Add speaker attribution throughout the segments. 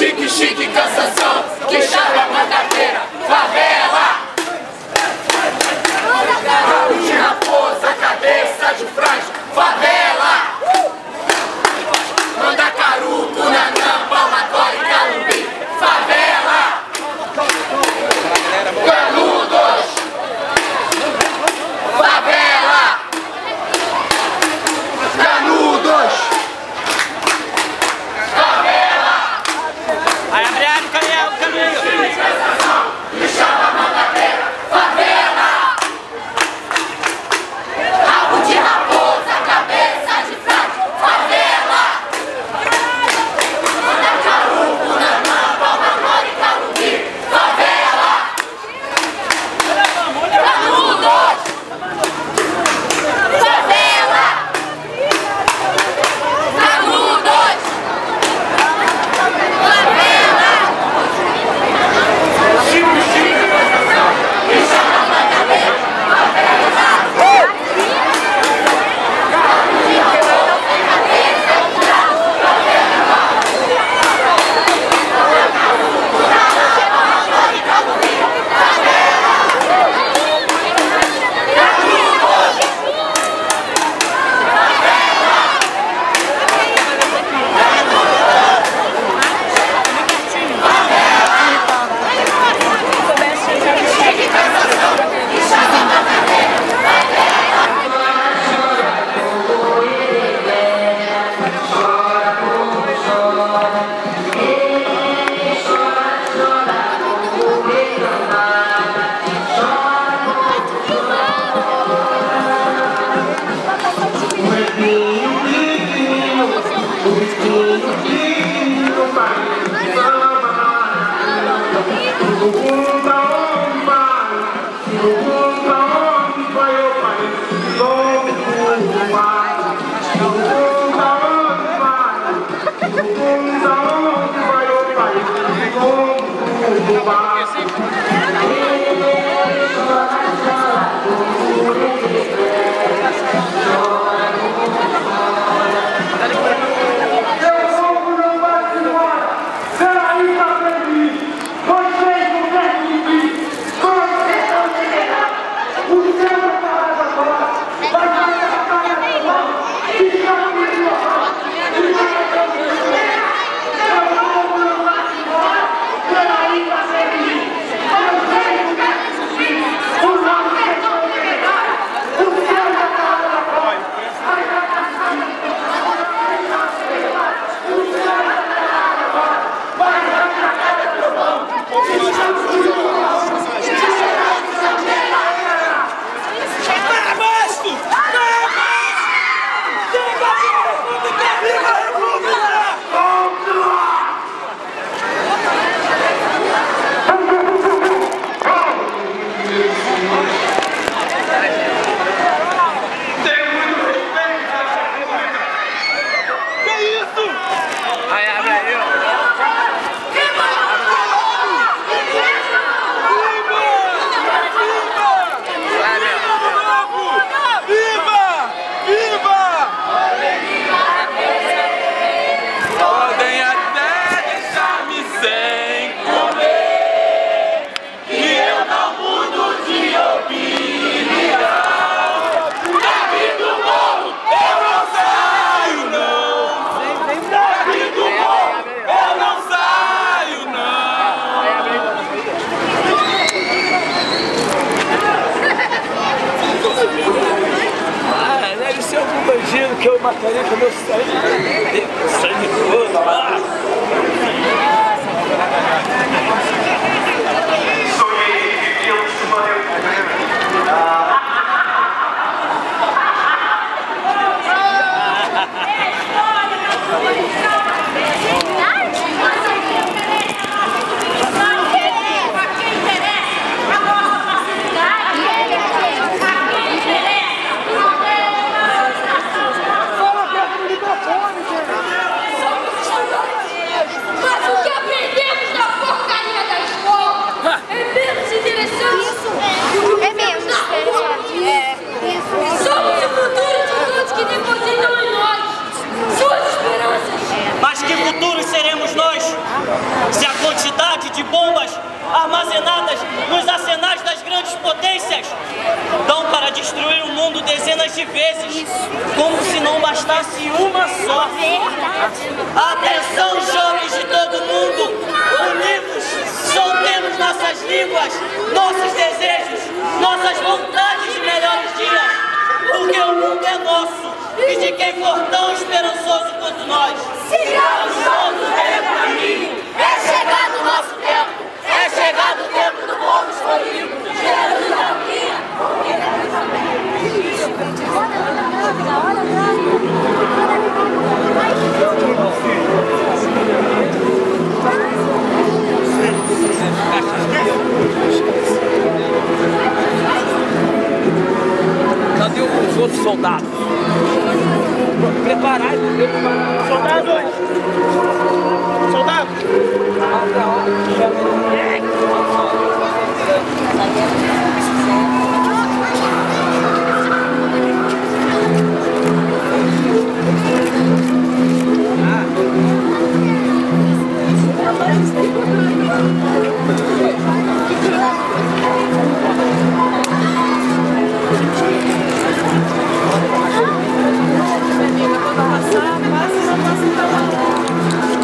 Speaker 1: Chique, chique, cansação, que chama mandadeira, favela. Rabo de raposa, cabeça de frasco, favela.
Speaker 2: é nosso e de quem for tão esperançoso quanto nós.
Speaker 3: Sigamos!
Speaker 1: outros soldados. Preparai. Soldados!
Speaker 4: Soldados! Soldados!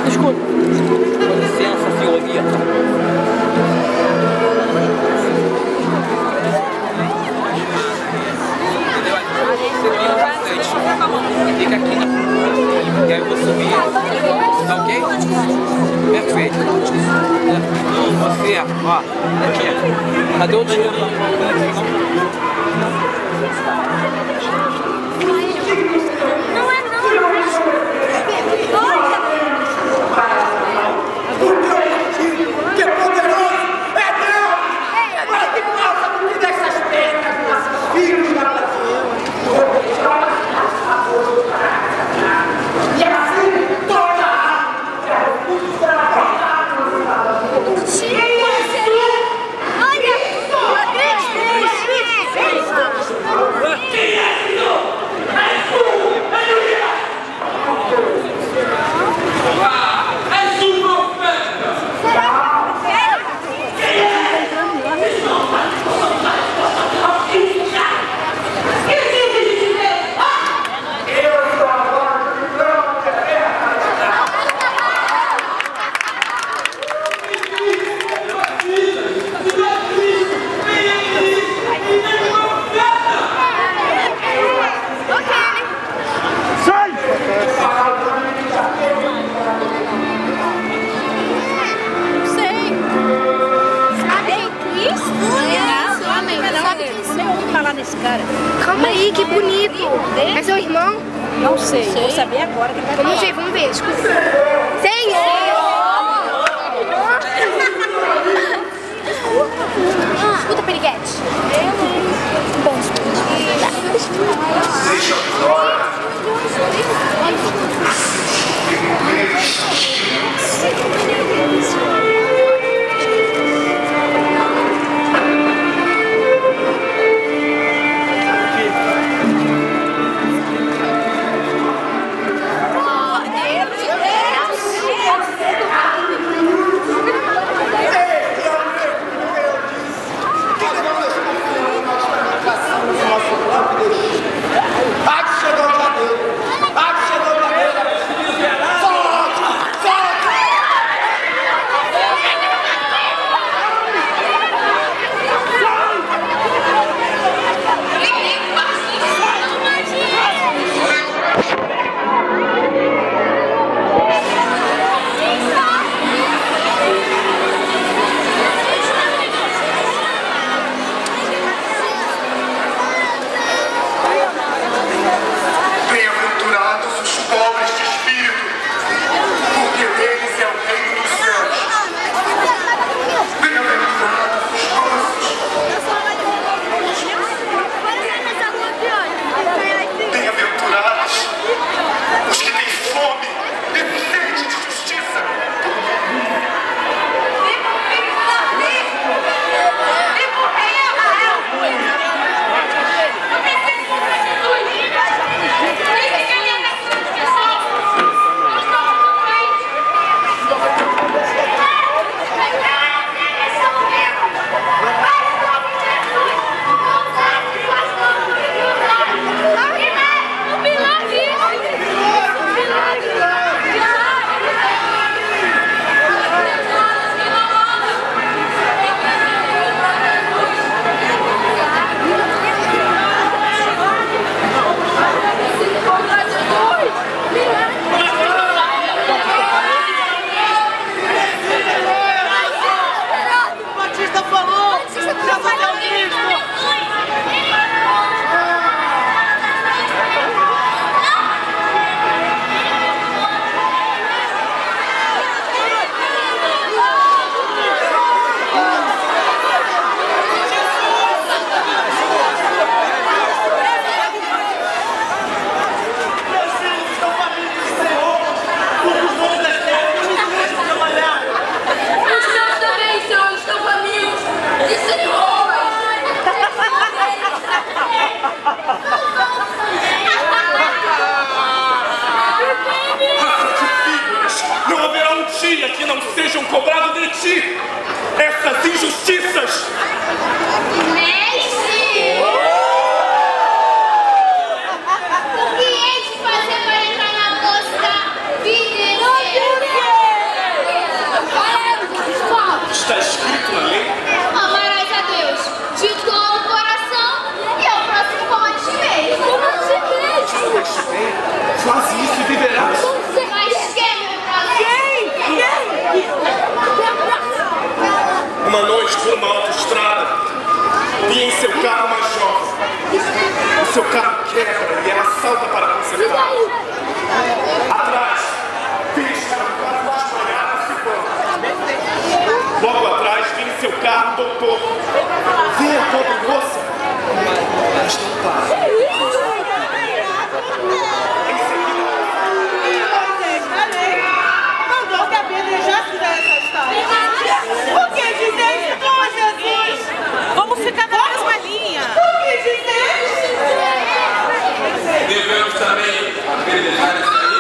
Speaker 4: Escuta.
Speaker 1: Com licença, senhor
Speaker 5: Fica aqui na... E aí eu vou subir. Tá ok? Perfeito. Você, ó. Aqui. Cadê o dinheiro?
Speaker 6: corpo,
Speaker 7: ver
Speaker 3: toda moça, mas não para.
Speaker 2: O que dizer com Jesus? Vamos ficar na linha. O que dizer?
Speaker 1: Devemos também
Speaker 5: acreditar nessa.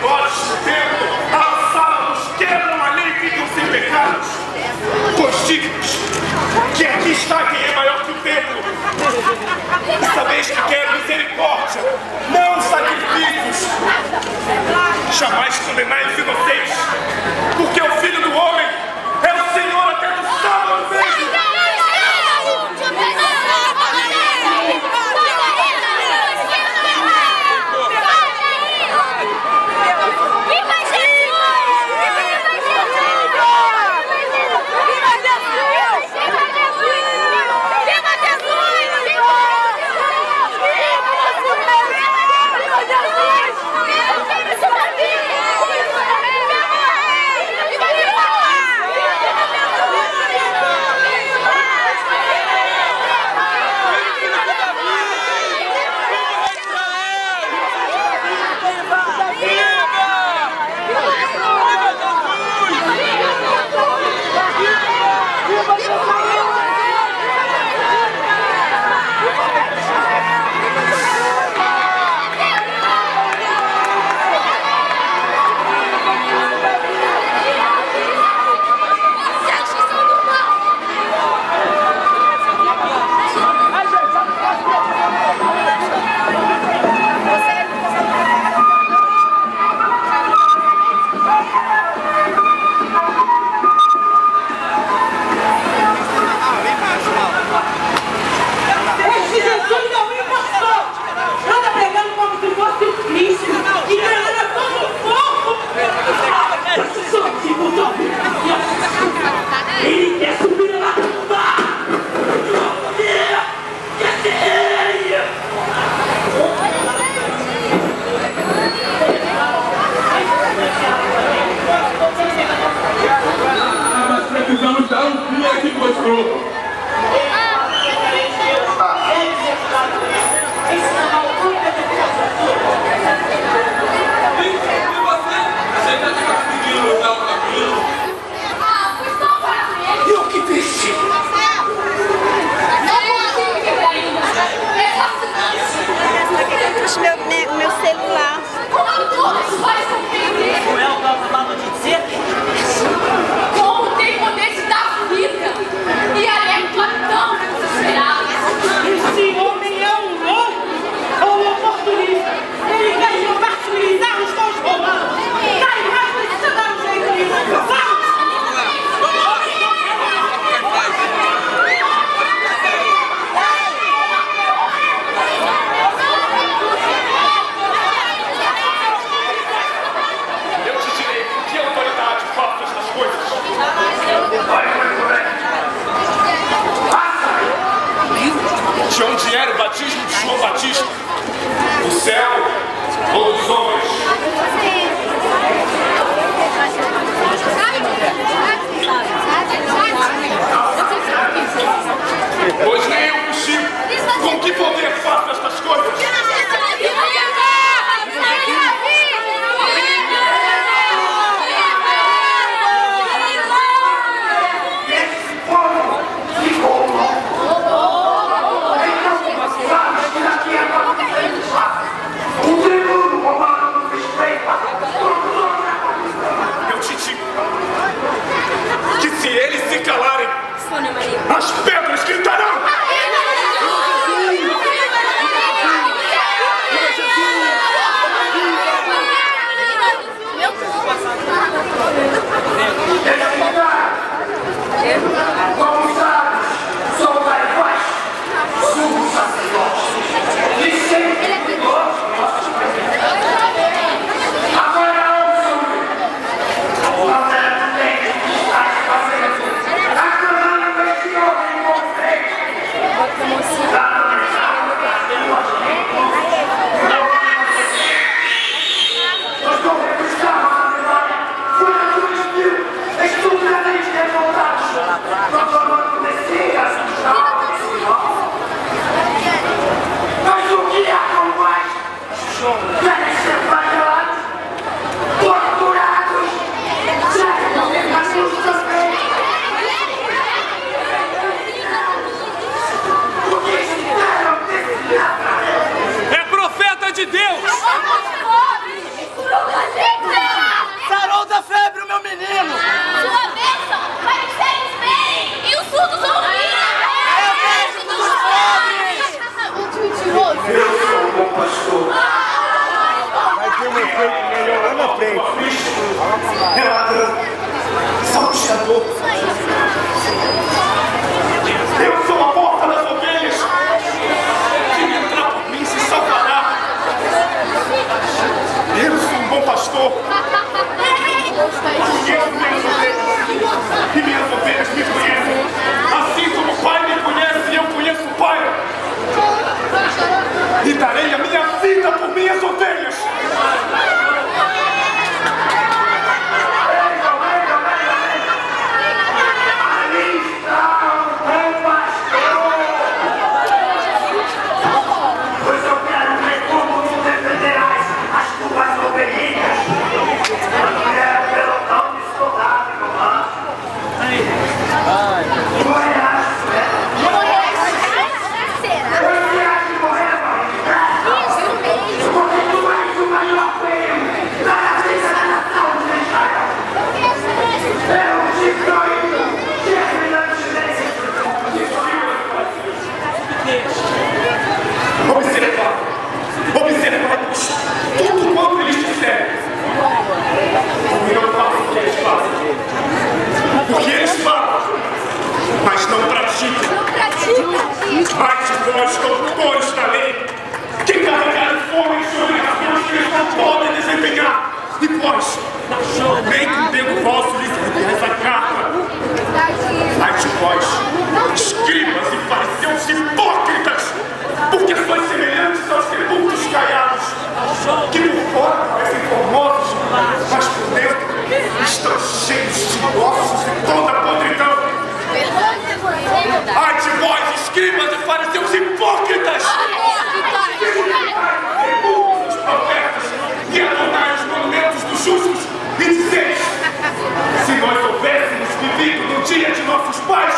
Speaker 5: bodes do
Speaker 3: tempo, alçados, queiram quebram a lei e ficam sem pecados. Consignos que aqui está quem é maior que o templo. E sabeis que quer misericórdia, não sacrifícios. Jamais condenais inocentes, porque o filho
Speaker 8: na frente.
Speaker 5: Relatando. Salteador. Eu sou a porta das ovelhas. Quem entrar por mim se salvará. Eu sou um bom pastor. Conheço minhas ovelhas. E minhas ovelhas me conhecem. Assim como o Pai me conhece e eu conheço o Pai. E darei a minha vida por minhas ovelhas. Mas vós autores da lei, que carregaram fome sobre as mãos que não podem desempenhar. E vós, nem que o vosso livro rendeu essa carta. Mas vós, escribas e fariseus hipócritas, porque sois semelhantes aos sepulcros caiados, que por fora parecem formosos, mas por dentro estão cheios de ossos e toda a
Speaker 2: podridão. Arte, voz, escribas e fariseus hipócritas!
Speaker 3: Sepulcros, profetas, e
Speaker 9: adorai os
Speaker 3: monumentos dos justos e dizeis: Se
Speaker 10: nós houvéssemos vivido no dia de nossos pais,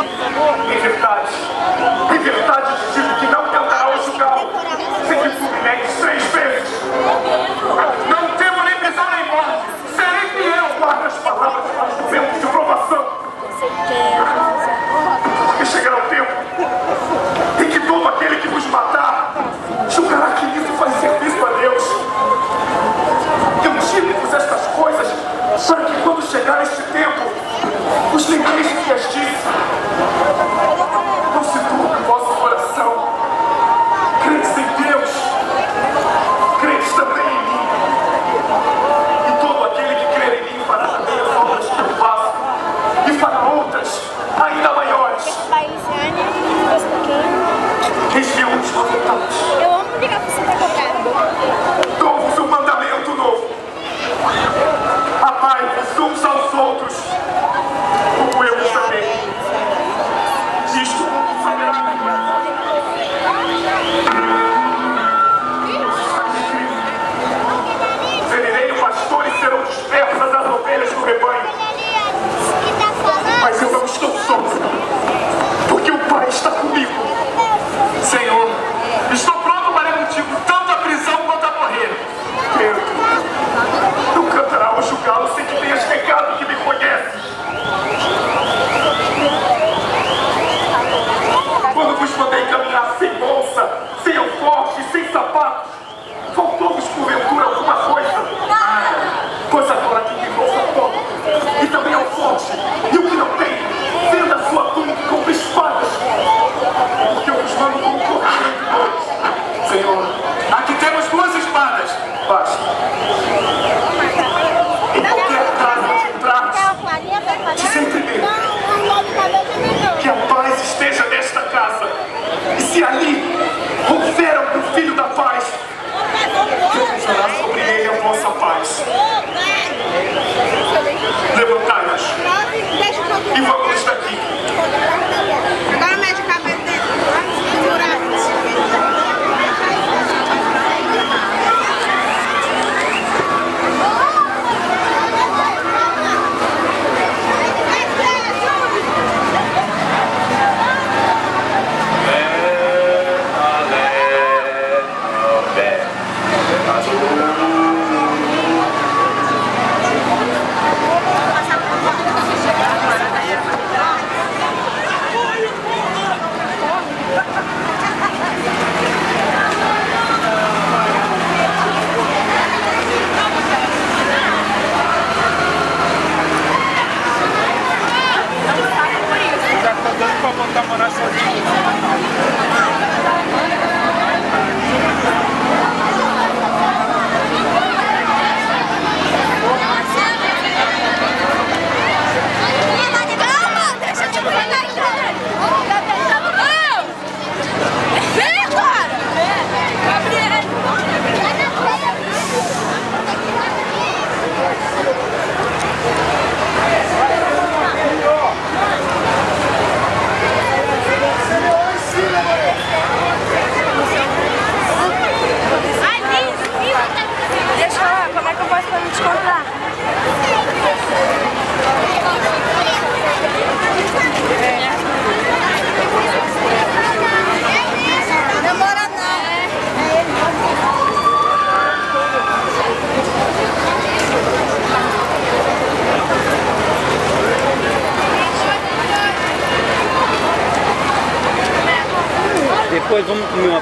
Speaker 10: E verdade, e
Speaker 5: verdade dizendo que não
Speaker 11: tentarão julgar
Speaker 3: sem que Fluminense três vezes. Não
Speaker 10: temo nem
Speaker 12: pesar nem
Speaker 13: morte. Serei fiel guarda as palavras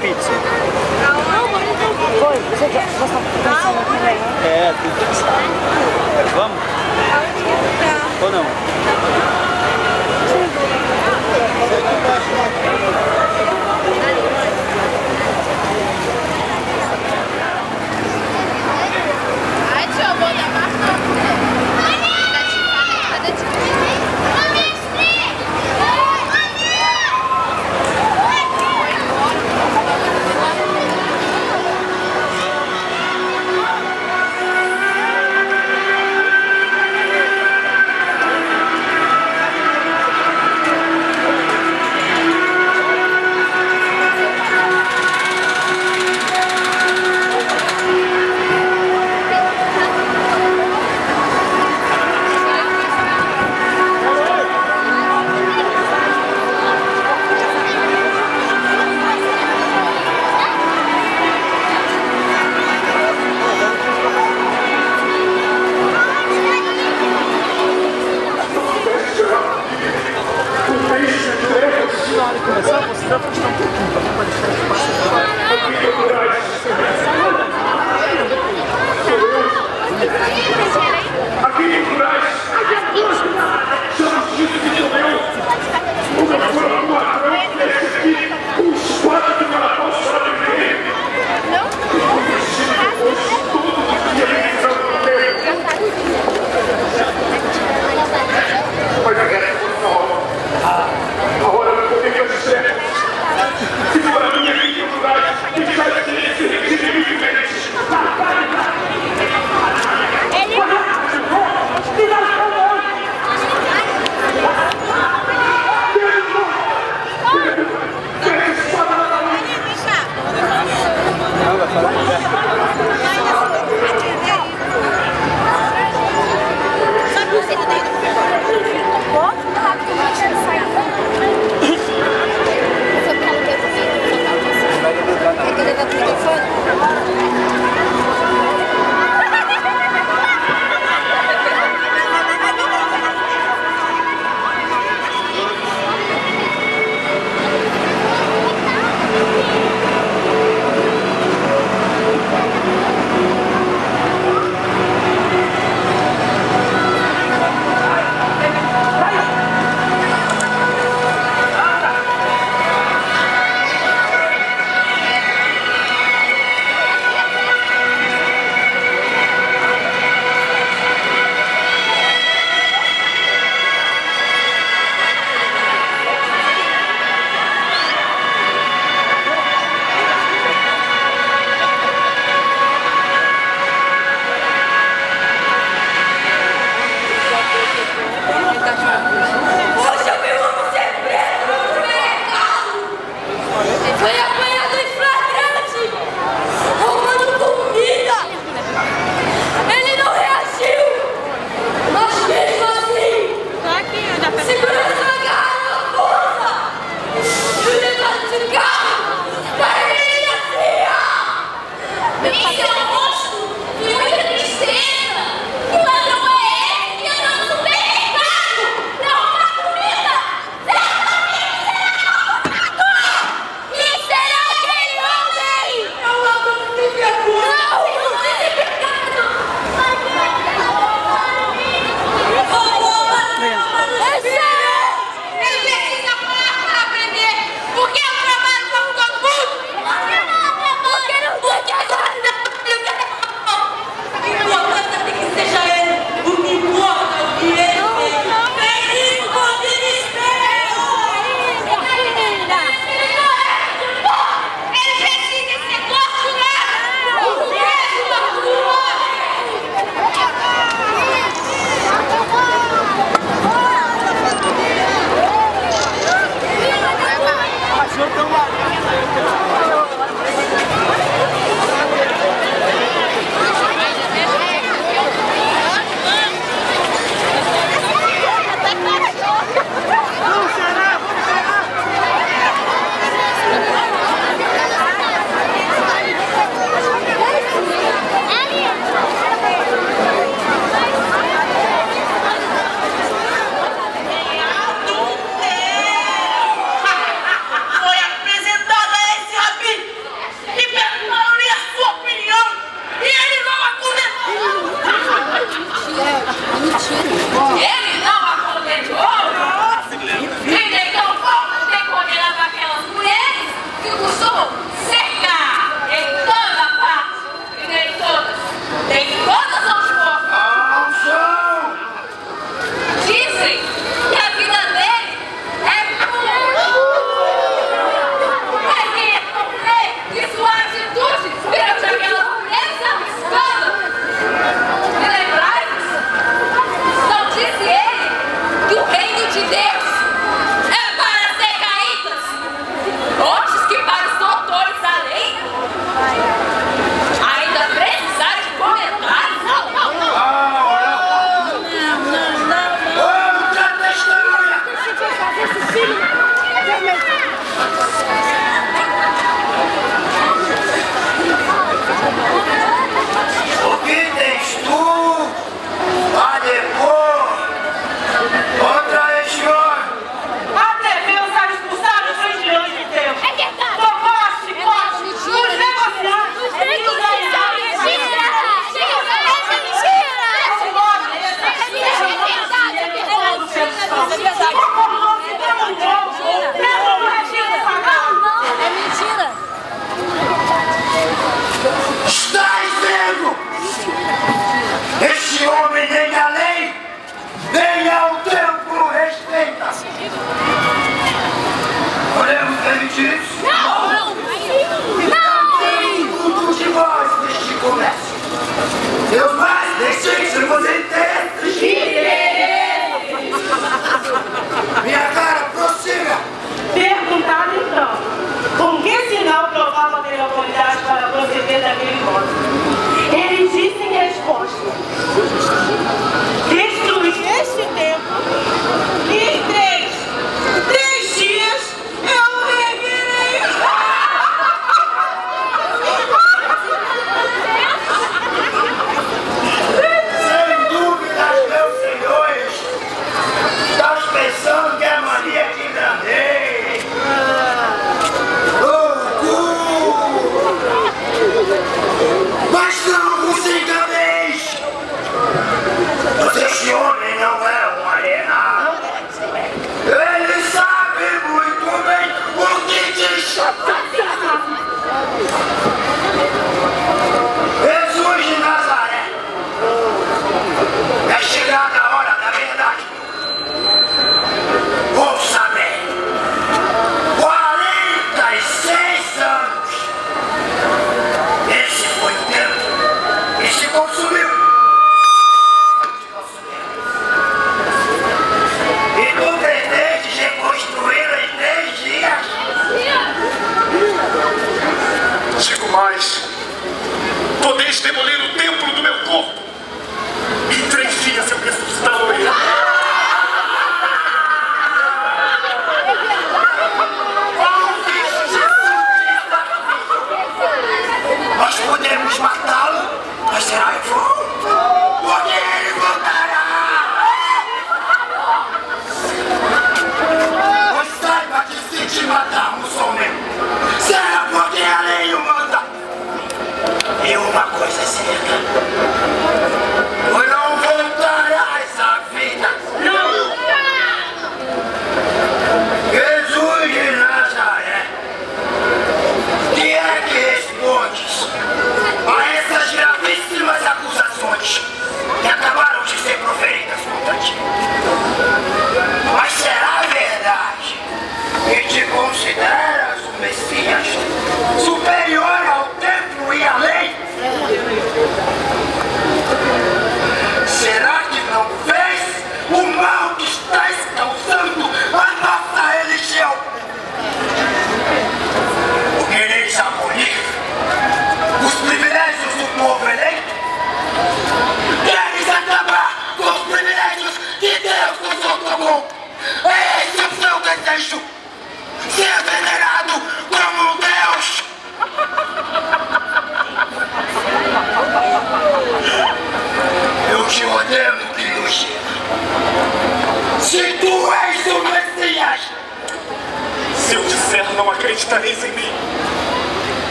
Speaker 2: pizza?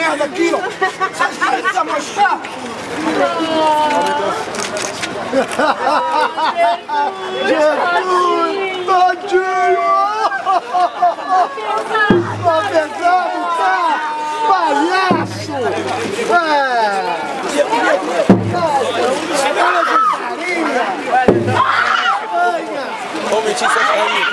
Speaker 2: Merda aqui, ó. Essas caras precisa mostrar. Jesus! Tadinho! Tá pesado, tá? Palhaço! É!
Speaker 1: Vamos mentir só pra mim.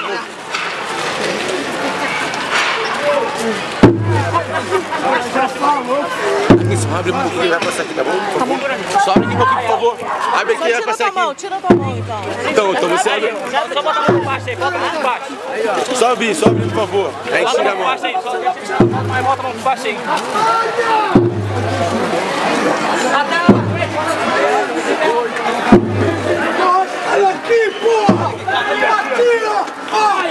Speaker 1: Isso, abre um pouquinho, vai passar aqui, tá bom? Tá bom. Só abre aqui um pouquinho, por favor. Abre aqui, vai
Speaker 14: Tira
Speaker 1: passar
Speaker 14: tua mão,
Speaker 1: aqui.
Speaker 14: tira tua mão então.
Speaker 1: Então, então você abre.
Speaker 15: Já, só bota a mão embaixo aí, bota a mão embaixo.
Speaker 1: Só abrir, só abrir, por favor. Aí
Speaker 15: Bota a
Speaker 1: tira a
Speaker 15: mão
Speaker 1: mão.
Speaker 15: embaixo aí, só bota a mão aí.
Speaker 2: Olha aqui, porra! Aqui, ó!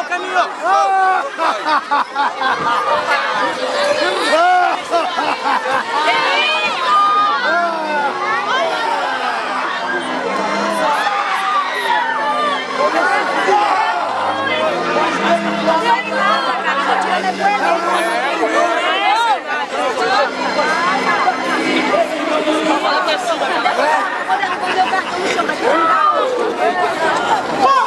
Speaker 16: o
Speaker 2: caminho! Fala,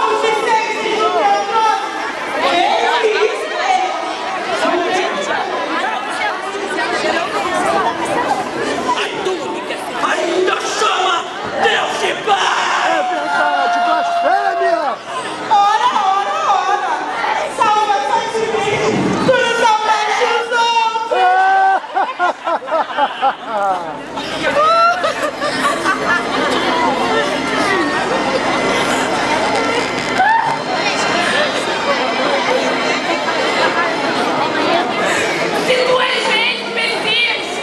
Speaker 2: Sind du
Speaker 3: bem, Mensch, Benedikt?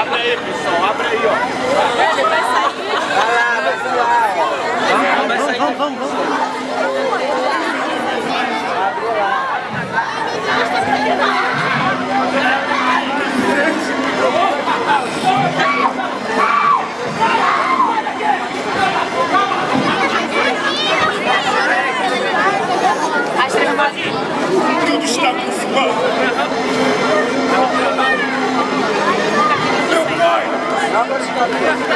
Speaker 16: Abre aí, pessoal, abre aí, ó.
Speaker 17: Ele vai sair. Vai lá, vai
Speaker 11: lá. Vamos, vamos, vamos,
Speaker 1: vamos,
Speaker 11: vamos.
Speaker 1: Abre lá. Tudo status quo. Meu!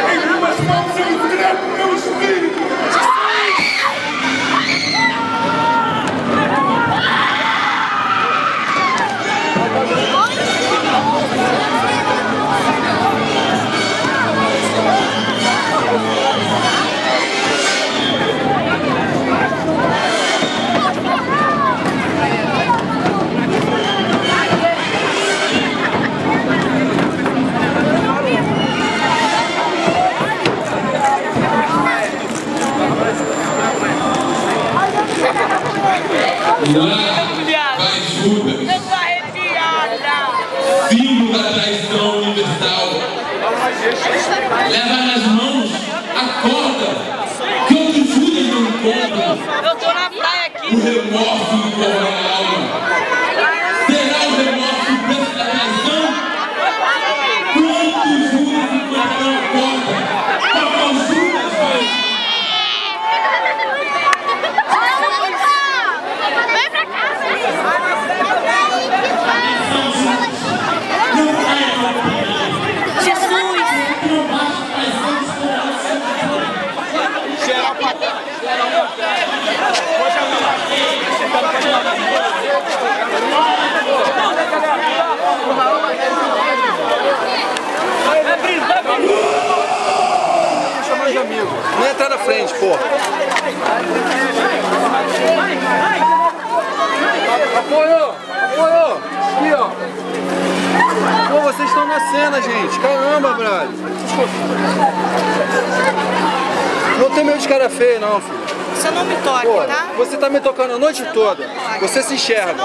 Speaker 1: toda. Você se enxerga.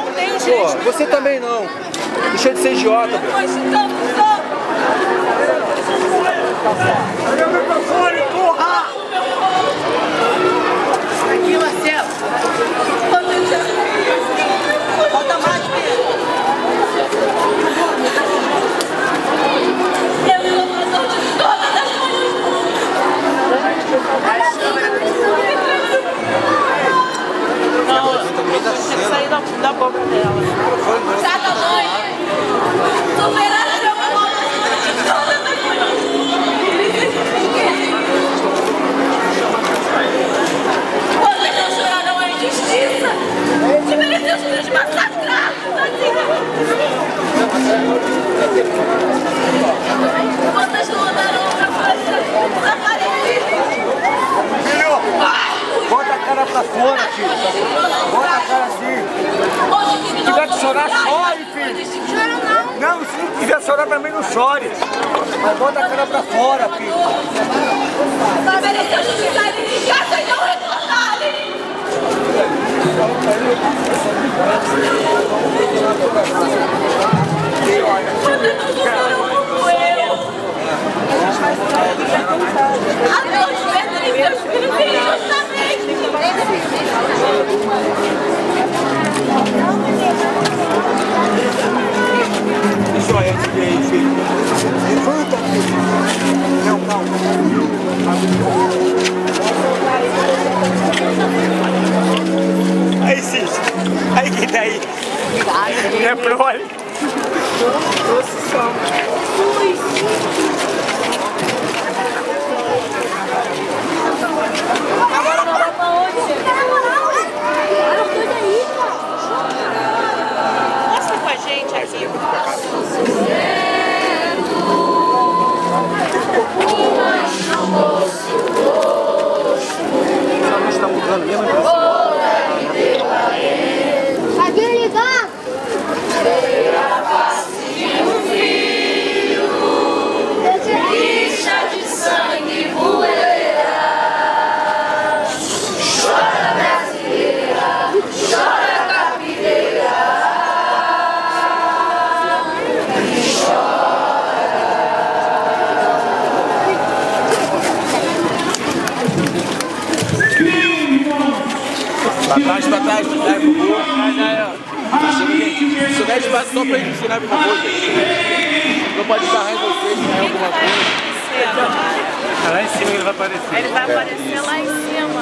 Speaker 1: Ele
Speaker 16: vai aparecer
Speaker 11: lá em cima.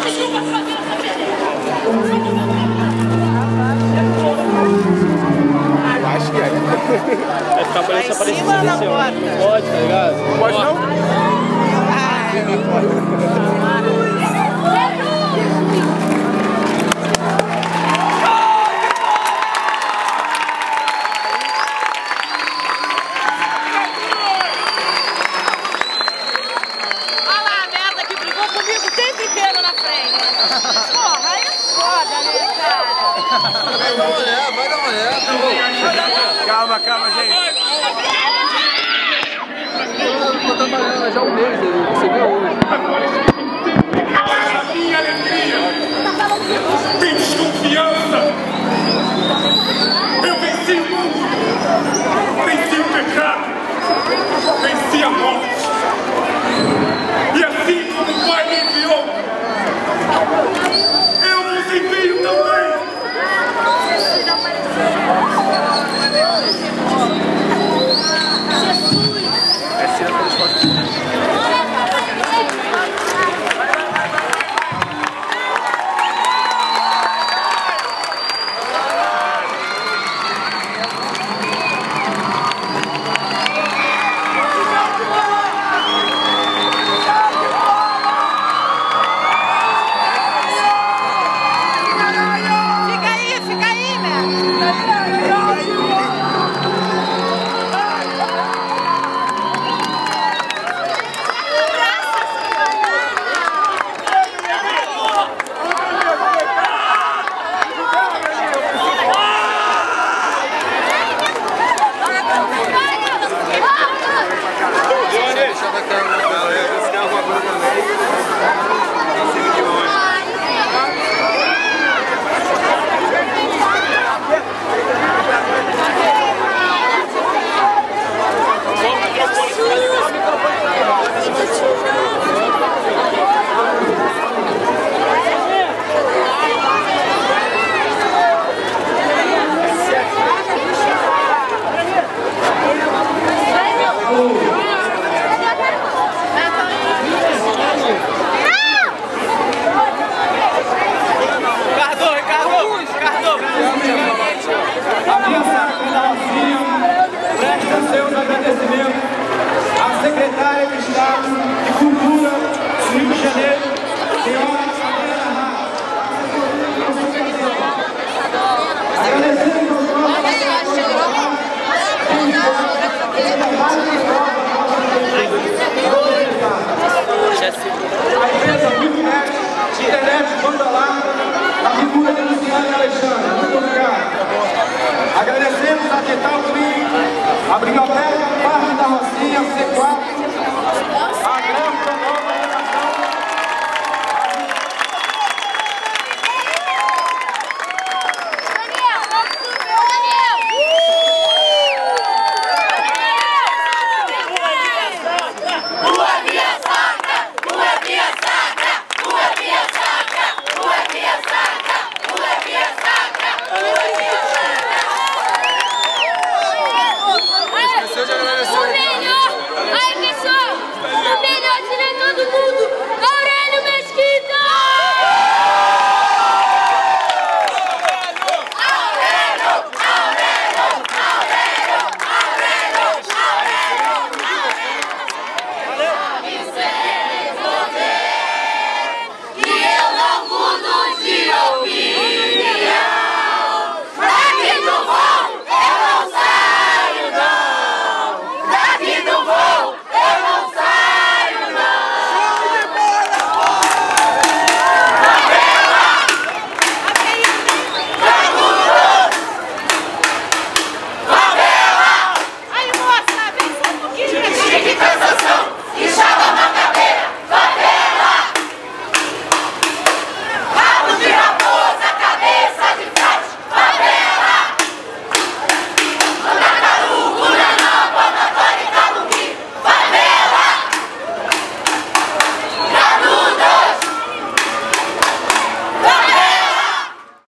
Speaker 1: Acho que é.
Speaker 16: Vai ficar
Speaker 11: aparecendo, aparecendo. porta?
Speaker 1: pode, tá ligado? Pode não?
Speaker 9: Ah, não pode.